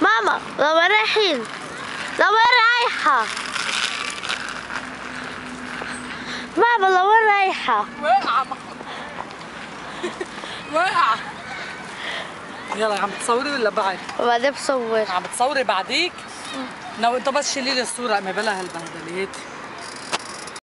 ماما لوين رايحين لوين رايحة ماما لوين رايحة واقعة واقعة يلا عم تصوري ولا بعد؟ وبعدين بصور. عم تصوري بعديك؟ لو انت بس شيلي لي الصورة امي بلا هالبهدلة